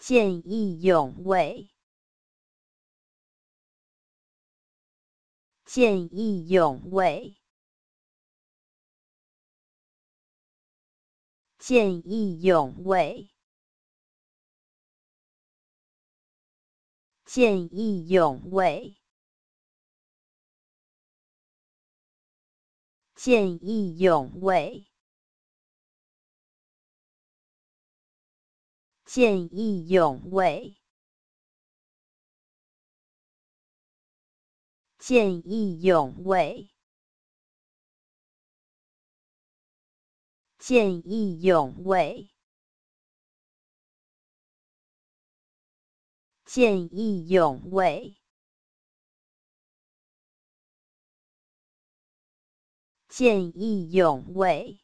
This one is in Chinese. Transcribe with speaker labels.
Speaker 1: 见义勇为，见义勇为，见义勇为，见义勇为，见义勇为。见义勇为，见义勇为，见义勇为，见义勇为，见义勇为。